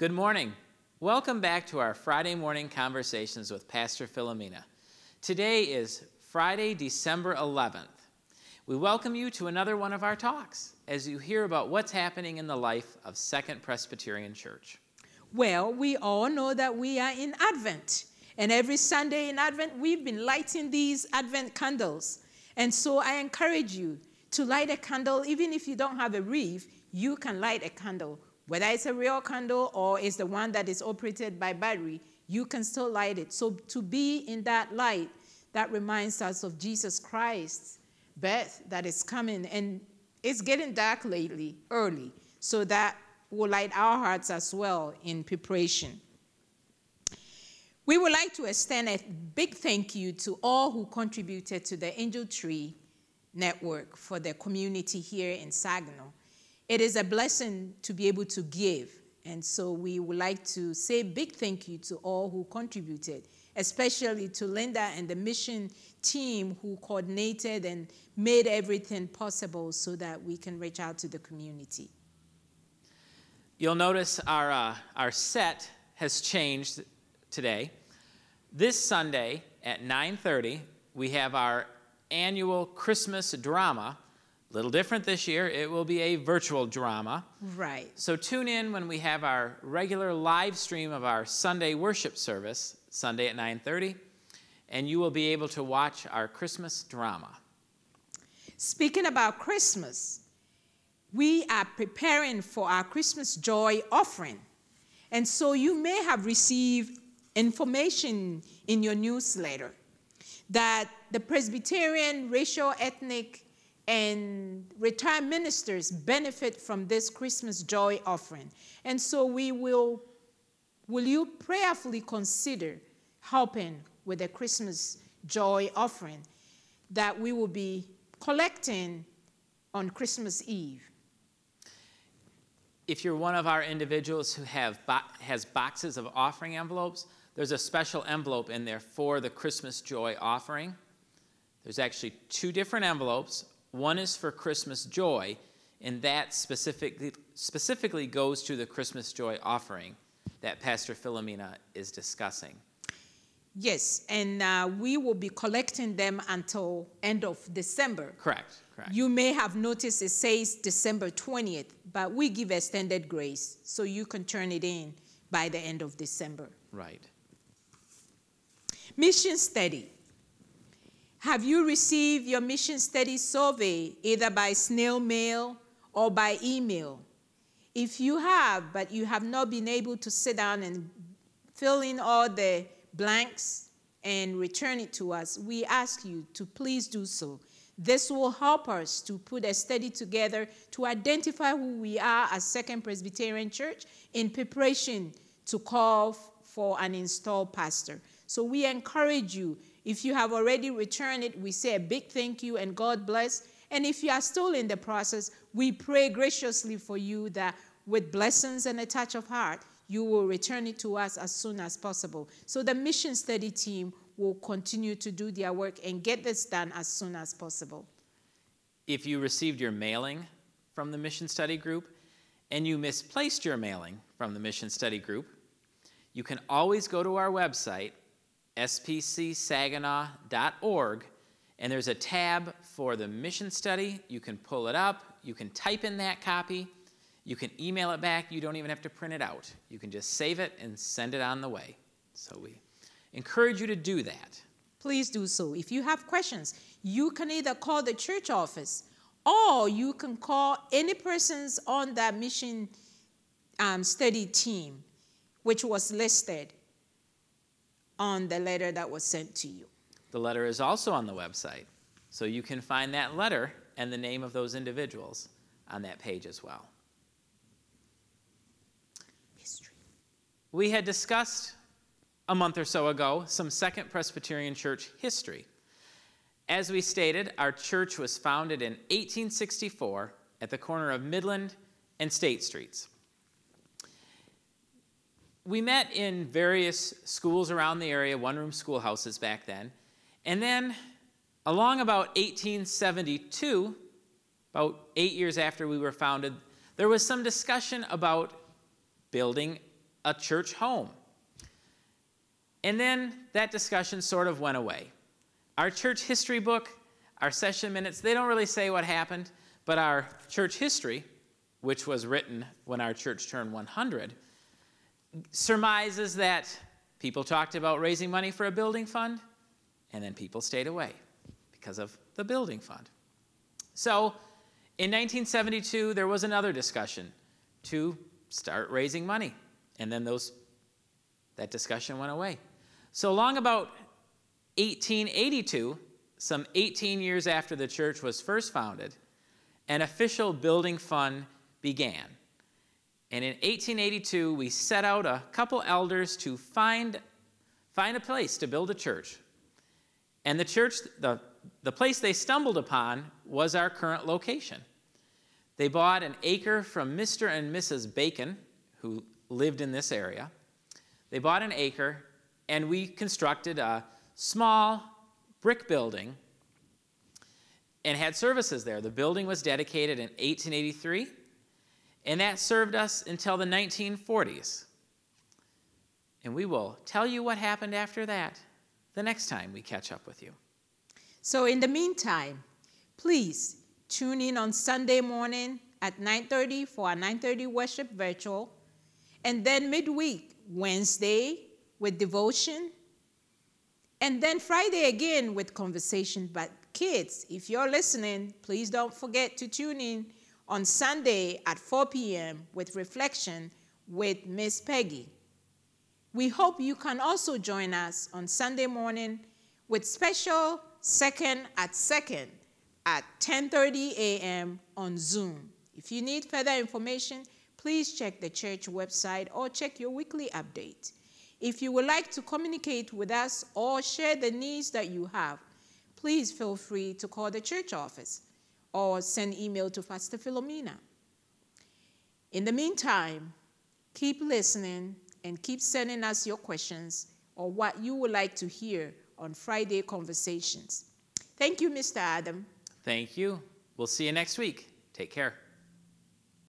Good morning. Welcome back to our Friday morning conversations with Pastor Philomena. Today is Friday, December 11th. We welcome you to another one of our talks as you hear about what's happening in the life of Second Presbyterian Church. Well, we all know that we are in Advent. And every Sunday in Advent, we've been lighting these Advent candles. And so I encourage you to light a candle, even if you don't have a wreath, you can light a candle. Whether it's a real candle or it's the one that is operated by battery, you can still light it. So to be in that light, that reminds us of Jesus Christ's birth that is coming. And it's getting dark lately, early. So that will light our hearts as well in preparation. We would like to extend a big thank you to all who contributed to the Angel Tree Network for the community here in Saginaw. It is a blessing to be able to give, and so we would like to say big thank you to all who contributed, especially to Linda and the mission team who coordinated and made everything possible so that we can reach out to the community. You'll notice our, uh, our set has changed today. This Sunday at 9:30, we have our annual Christmas drama. Little different this year. It will be a virtual drama. Right. So tune in when we have our regular live stream of our Sunday worship service, Sunday at 9:30, and you will be able to watch our Christmas drama. Speaking about Christmas, we are preparing for our Christmas joy offering. And so you may have received information in your newsletter that the Presbyterian, racial, ethnic, and retired ministers benefit from this Christmas joy offering. And so we will, will you prayerfully consider helping with the Christmas joy offering that we will be collecting on Christmas Eve? If you're one of our individuals who have bo has boxes of offering envelopes, there's a special envelope in there for the Christmas joy offering. There's actually two different envelopes. One is for Christmas joy, and that specifically, specifically goes to the Christmas joy offering that Pastor Philomena is discussing. Yes, and uh, we will be collecting them until end of December. Correct, correct. You may have noticed it says December 20th, but we give extended grace, so you can turn it in by the end of December. Right. Mission study. Have you received your mission study survey either by snail mail or by email? If you have, but you have not been able to sit down and fill in all the blanks and return it to us, we ask you to please do so. This will help us to put a study together to identify who we are as Second Presbyterian Church in preparation to call for an installed pastor. So we encourage you. If you have already returned it, we say a big thank you and God bless. And if you are still in the process, we pray graciously for you that with blessings and a touch of heart, you will return it to us as soon as possible. So the mission study team will continue to do their work and get this done as soon as possible. If you received your mailing from the mission study group and you misplaced your mailing from the mission study group, you can always go to our website, spcsaginaw.org, and there's a tab for the mission study. You can pull it up, you can type in that copy, you can email it back. You don't even have to print it out. You can just save it and send it on the way. So we encourage you to do that. Please do so. If you have questions, you can either call the church office or you can call any persons on that mission um, study team, which was listed on the letter that was sent to you. The letter is also on the website, so you can find that letter and the name of those individuals on that page as well. History. We had discussed a month or so ago some Second Presbyterian Church history. As we stated, our church was founded in 1864 at the corner of Midland and State Streets. We met in various schools around the area, one room schoolhouses back then. And then, along about 1872, about eight years after we were founded, there was some discussion about building a church home. And then that discussion sort of went away. Our church history book, our session minutes, they don't really say what happened, but our church history, which was written when our church turned 100, surmises that people talked about raising money for a building fund, and then people stayed away because of the building fund. So in 1972, there was another discussion to start raising money, and then those, that discussion went away. So long about 1882, some 18 years after the church was first founded, an official building fund began. And in 1882, we set out a couple elders to find, find a place to build a church. And the church, the, the place they stumbled upon was our current location. They bought an acre from Mr. and Mrs. Bacon, who lived in this area. They bought an acre, and we constructed a small brick building and had services there. The building was dedicated in 1883 and that served us until the 1940s. And we will tell you what happened after that the next time we catch up with you. So in the meantime, please tune in on Sunday morning at 9:30 for our 9:30 worship virtual, and then midweek Wednesday with devotion, and then Friday again with conversation. But kids, if you're listening, please don't forget to tune in on Sunday at 4 p.m. with reflection with Miss Peggy. We hope you can also join us on Sunday morning with special second at second at 10:30 a.m. on Zoom. If you need further information, please check the church website or check your weekly update. If you would like to communicate with us or share the needs that you have, please feel free to call the church office or send email to Pastor Philomena. In the meantime, keep listening and keep sending us your questions or what you would like to hear on Friday Conversations. Thank you, Mr. Adam. Thank you. We'll see you next week. Take care.